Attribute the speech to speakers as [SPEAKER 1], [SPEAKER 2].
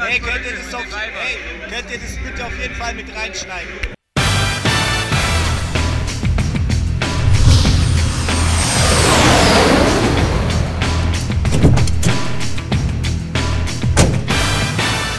[SPEAKER 1] Ey, könnt ihr das, auf, ey, könnt ihr das bitte auf jeden Fall mit reinschneiden?